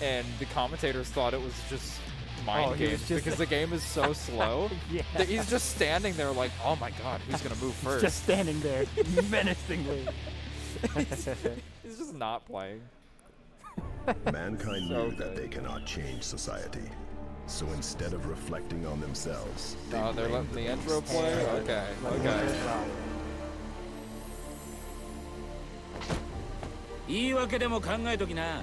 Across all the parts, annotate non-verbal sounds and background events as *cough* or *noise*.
and the commentators thought it was just mind Oh, he was games just- because the game is so *laughs* slow. Yeah. that he's just standing there like, oh my god, who's gonna move first? Just standing there menacingly. *laughs* he's just not playing. Mankind So knew that good. they cannot change society. So instead of reflecting on themselves, they Oh, they're blamed letting the the intro beast. play. Okay, okay. 言い訳でも考えときな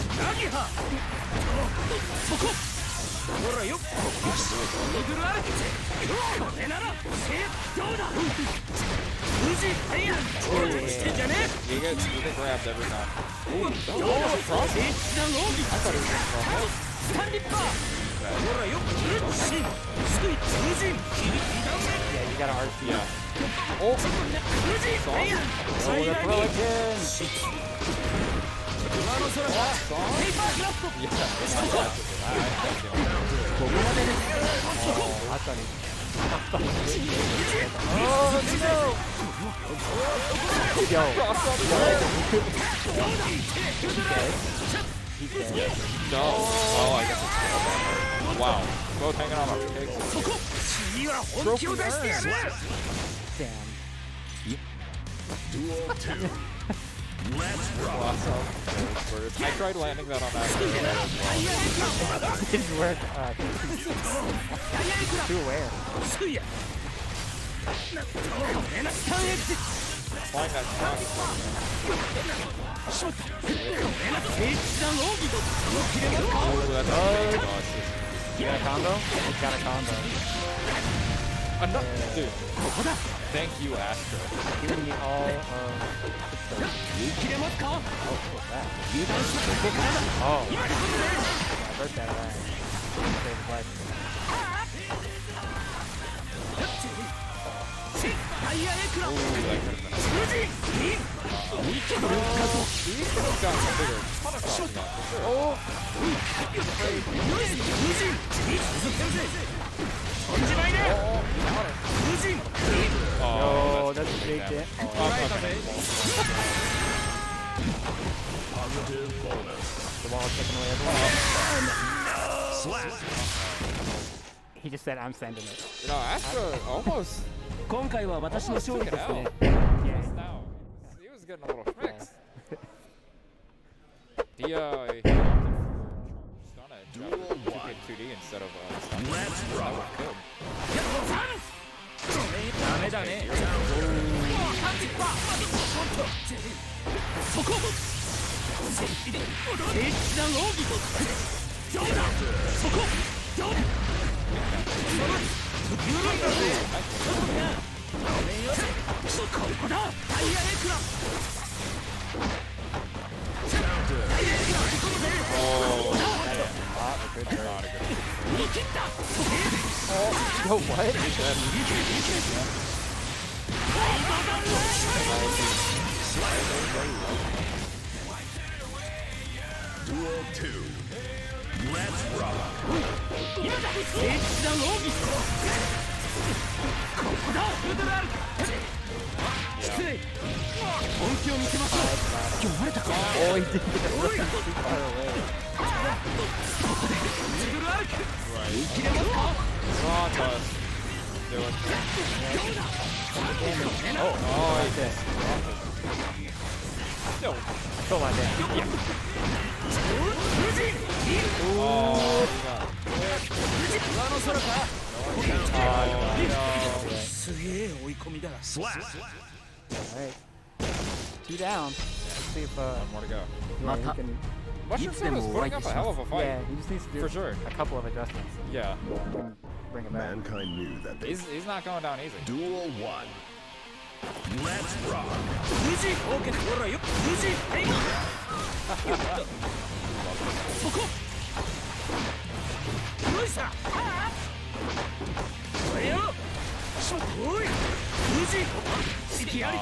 ナギハそこほらよミドル歩きこれならせどうだ無事変やんしてんじゃね He gets he gets grabbed every time. えどうだ聖地だローギスタンリッパーほらようっしスクイ無人キリ二段目 Yeah, you got an RC. Yeah. Oh, 無人変やん Oh, 最 the 後 he's dead. No. Oh, I guess it's Wow. Both hanging on してやる Damn. Duel two. Let's rock. I tried landing that on that. it didn't work. Uh, too aware. Flying that shot. Oh, that's oh. Yeah, combo? It's got a combo. Dude. Thank you, Oh, ここだ Oh, やり込むぜ I burst that away. Save his life. タイヤエクラ Ooh, that could have been. 無事いいいけどるかと He could have gotten a bigger punish off that for sure. Oh, oh, 無人いい oh, Oh, that's a big damn. hit. Oh, I'm not gonna- Positive bonus. The wall is taking away everyone. Slap. He just said, I'm sending it. You know, Astro almost 今回は私の almost 勝 took 利 it ですね out. Yeah. Now, he was getting a little fixed. The uh, he stun edge Duel after one. 2D instead of uh, stun. Let's That rock. ダメだね。そこ聖地だローギとどうだそこどうだここだタイヤエクラう読まれたか Oh, he did get Oh, oh, Oh, Oh. Alright. Two down. Let's see if, uh, One more to go. yeah, Mushroom them Soda's putting up a hell of a fight. yeah, he just needs to do For sure. a couple of adjustments. Yeah. and Bring it back. Mankind knew that they. He's, he's not going down easy. Duel one. Let's rock. 無人オーケーほらよ無人はい こよいさこれよしおい無事隙あり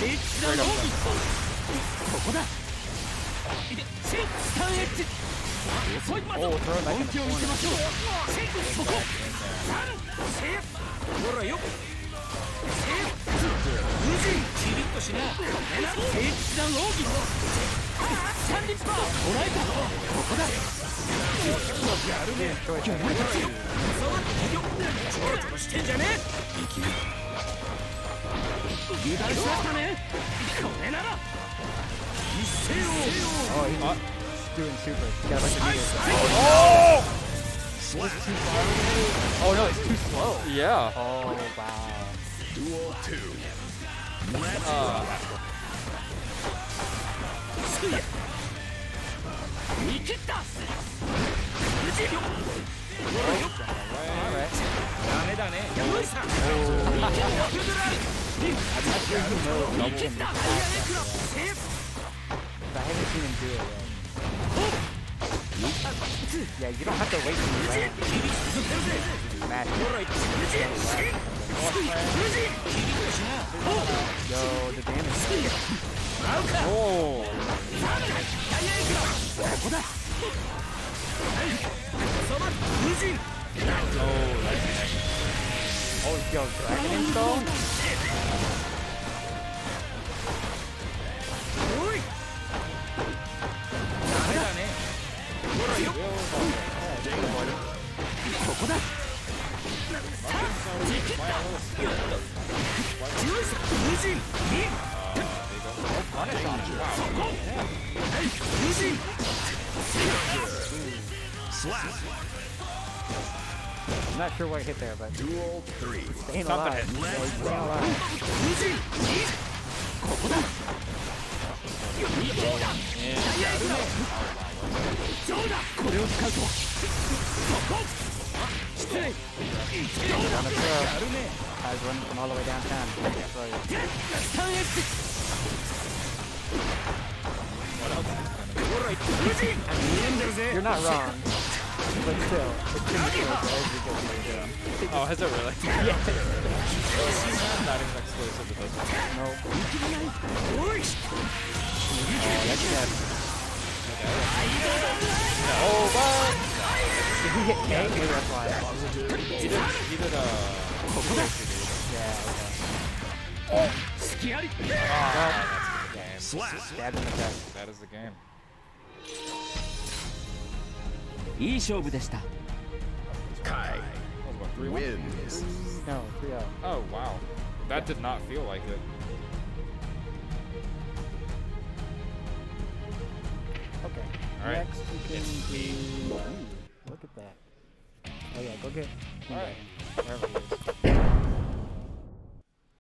聖地だのここだ 遅いまと Oh, throw it like in 本気を見せましょうシェイそこシェイほらよ無事キリッとしな聖地だの奥義サンディッパーもらえたここだやるね Choice. ちょろちょろしてんじゃね油断しましたねこれなら Oh, he's not doing super. Got a bunch of meters. Oh! Is this too far? Oh no, it's too slow. Yeah. Oh wow. Duel two. Let's uh. Alright. I haven't seen him do it yet. Yeah, you don't have to wait till you land. 切り続けるぜ Smash ほら無事ここださあじきった強いぞ無人にそこはい無人 Slap. I'm not sure what hit there, but Duel 3. staying Something alive. Staying alive. Down the curve. Guys running from all the way downtown. Sorry. You're not wrong. But still, it's in the curve. Oh, has it really? *laughs* not even exclusive to this one. No. Oh, that's Oh. Did he hit K? Maybe that's why. He did, he did, uh... Yeah, okay. 隙あり Oh, that's the game. Slap. Stabbed in the chest. That is the game. いい勝負でした Kai That was what, 3-1? wins. No, 3 0. Oh, wow. That did not feel like it. Okay. Alright. Next, you can It's do. look at that. Oh, yeah, go get. Alright. Wherever he is.